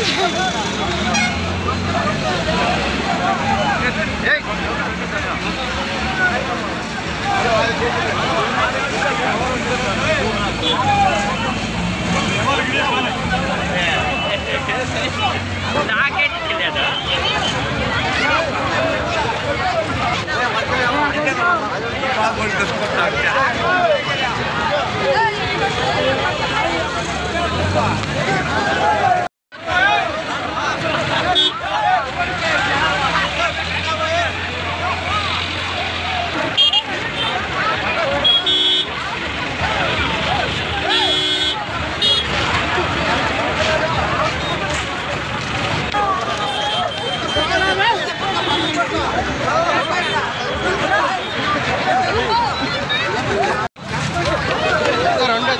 Oh,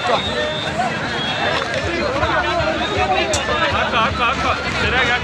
हाका हाका हाका तेरा क्या